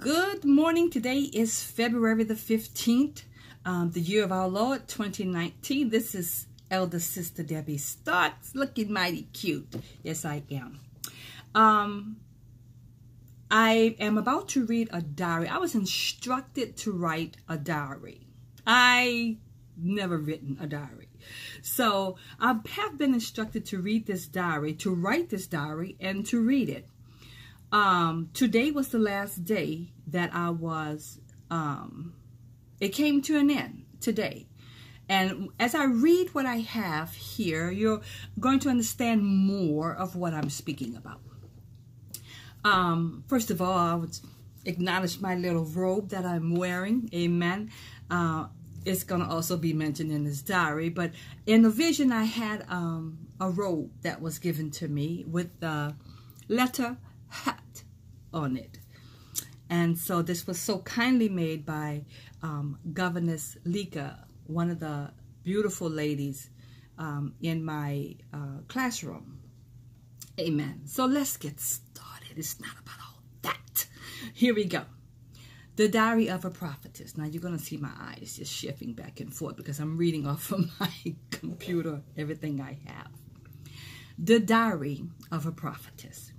Good morning. Today is February the 15th, um, the year of our Lord 2019. This is Elder Sister Debbie Starks, looking mighty cute. Yes, I am. Um, I am about to read a diary. I was instructed to write a diary. I never written a diary. So I have been instructed to read this diary, to write this diary, and to read it um, today was the last day that I was, um, it came to an end today. And as I read what I have here, you're going to understand more of what I'm speaking about. Um, first of all, I would acknowledge my little robe that I'm wearing. Amen. Uh, it's going to also be mentioned in this diary. But in the vision, I had um, a robe that was given to me with the letter hat on it. And so this was so kindly made by um, Governess Lika, one of the beautiful ladies um, in my uh, classroom. Amen. So let's get started. It's not about all that. Here we go. The Diary of a Prophetess. Now you're going to see my eyes just shifting back and forth because I'm reading off of my computer everything I have. The Diary of a Prophetess.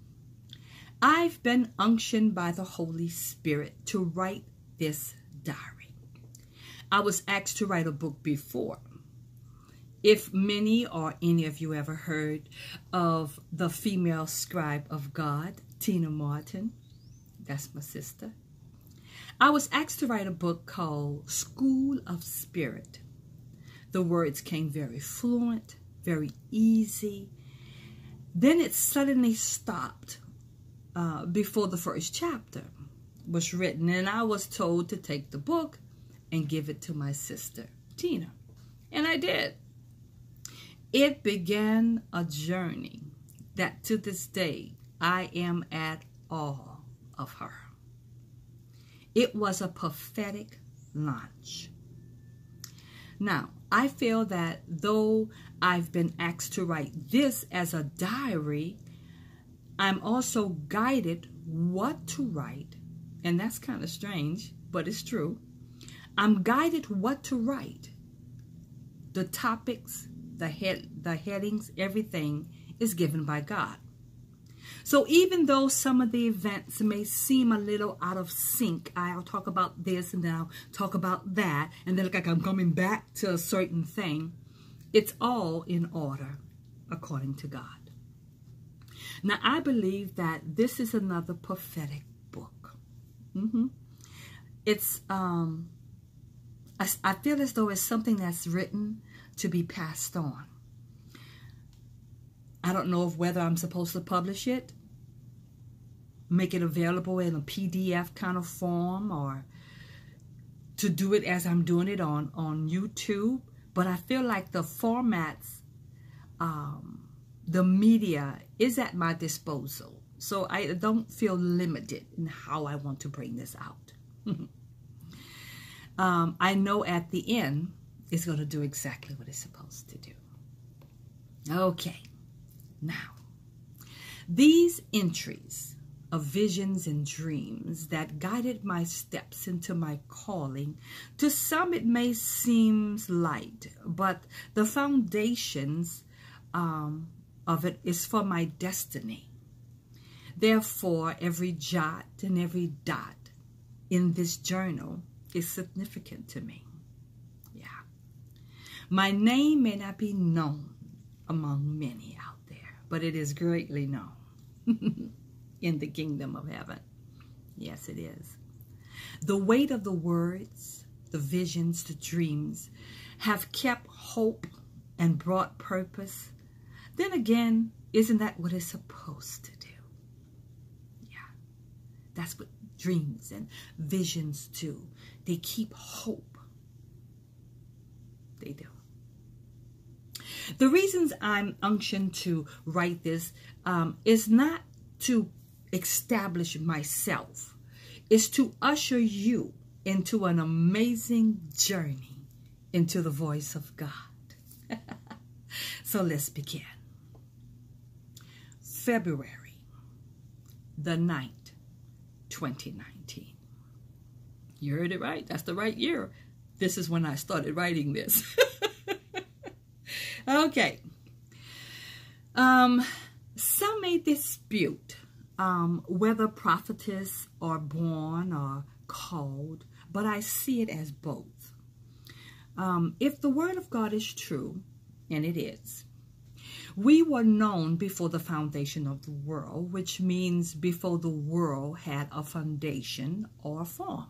I've been unctioned by the Holy Spirit to write this diary. I was asked to write a book before. If many or any of you ever heard of the female scribe of God, Tina Martin, that's my sister. I was asked to write a book called School of Spirit. The words came very fluent, very easy. Then it suddenly stopped uh, before the first chapter was written. And I was told to take the book and give it to my sister, Tina. And I did. It began a journey that to this day I am at awe of her. It was a prophetic launch. Now, I feel that though I've been asked to write this as a diary, I'm also guided what to write, and that's kind of strange, but it's true. I'm guided what to write. The topics, the head, the headings, everything is given by God. So even though some of the events may seem a little out of sync, I'll talk about this and then I'll talk about that, and then look like I'm coming back to a certain thing. It's all in order according to God. Now, I believe that this is another prophetic book. Mm -hmm. It's, um, I, I feel as though it's something that's written to be passed on. I don't know of whether I'm supposed to publish it, make it available in a PDF kind of form, or to do it as I'm doing it on, on YouTube. But I feel like the formats um, the media is at my disposal. So I don't feel limited in how I want to bring this out. um, I know at the end, it's going to do exactly what it's supposed to do. Okay, now, these entries of visions and dreams that guided my steps into my calling, to some it may seem light, but the foundations um, of it is for my destiny. Therefore, every jot and every dot in this journal is significant to me. Yeah. My name may not be known among many out there, but it is greatly known in the kingdom of heaven. Yes, it is. The weight of the words, the visions, the dreams have kept hope and brought purpose then again, isn't that what it's supposed to do? Yeah. That's what dreams and visions do. They keep hope. They do. The reasons I'm unctioned to write this um, is not to establish myself. It's to usher you into an amazing journey into the voice of God. so let's begin. February the 9th, 2019. You heard it right. That's the right year. This is when I started writing this. okay. Um, some may dispute um, whether prophetess are born or called, but I see it as both. Um, if the word of God is true, and it is, we were known before the foundation of the world, which means before the world had a foundation or a form.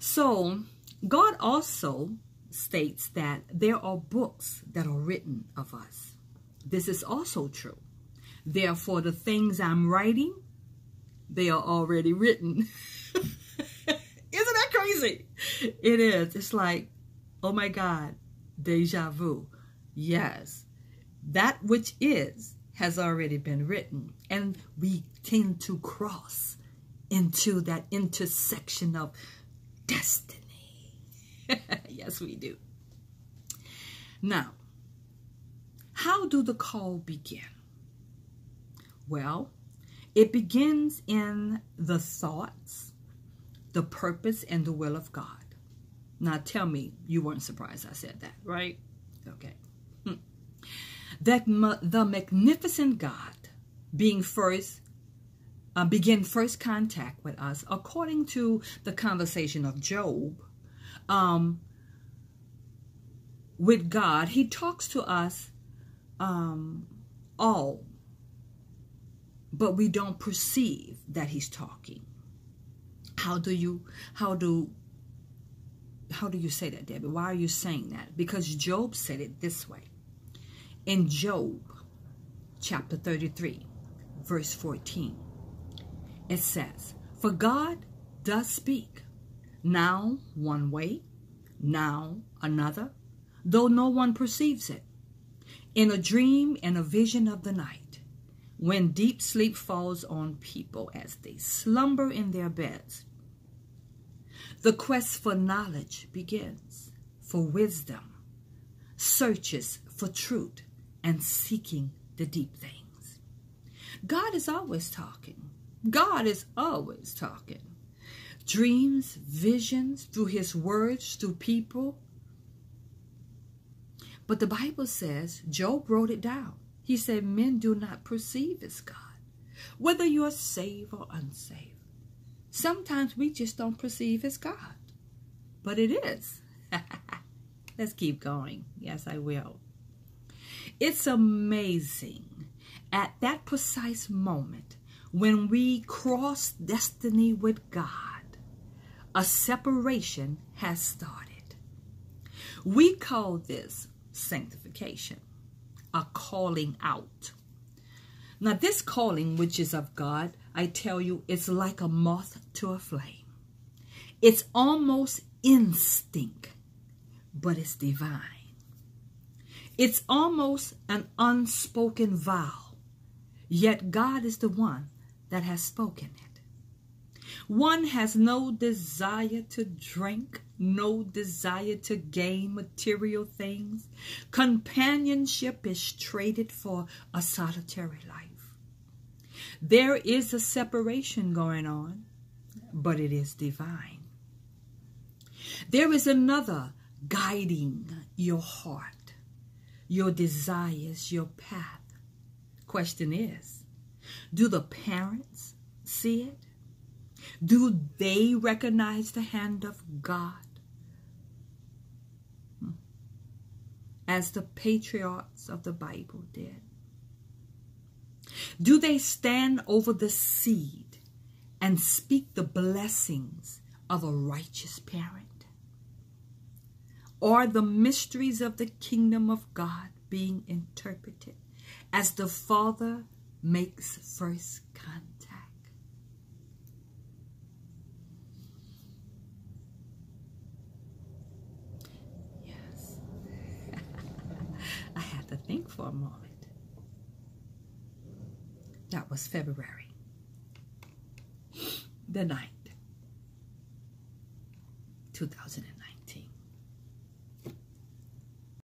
So, God also states that there are books that are written of us. This is also true. Therefore, the things I'm writing, they are already written. Isn't that crazy? It is. It's like, oh my God, deja vu. Yes, that which is has already been written. And we tend to cross into that intersection of destiny. yes, we do. Now, how do the call begin? Well, it begins in the thoughts, the purpose, and the will of God. Now, tell me you weren't surprised I said that, right? Okay. That the magnificent God being first uh, begin first contact with us. According to the conversation of Job um, with God he talks to us um, all but we don't perceive that he's talking. How do you how do how do you say that debbie? Why are you saying that? Because job said it this way in job chapter 33 verse 14 it says for god does speak now one way now another though no one perceives it in a dream and a vision of the night when deep sleep falls on people as they slumber in their beds. The quest for knowledge begins, for wisdom, searches for truth, and seeking the deep things. God is always talking. God is always talking. Dreams, visions, through his words, through people. But the Bible says Job wrote it down. He said, men do not perceive as God, whether you're saved or unsaved. Sometimes we just don't perceive as God, but it is. Let's keep going. Yes, I will. It's amazing at that precise moment when we cross destiny with God, a separation has started. We call this sanctification a calling out. Now, this calling, which is of God, I tell you, it's like a moth to a flame. It's almost instinct, but it's divine. It's almost an unspoken vow, yet God is the one that has spoken it. One has no desire to drink, no desire to gain material things. Companionship is traded for a solitary life. There is a separation going on, but it is divine. There is another guiding your heart, your desires, your path. Question is, do the parents see it? Do they recognize the hand of God? Hmm. As the patriarchs of the Bible did. Do they stand over the seed and speak the blessings of a righteous parent? Are the mysteries of the kingdom of God being interpreted as the Father makes first contact? Yes. I had to think for a moment. That was February the 9th, 2009.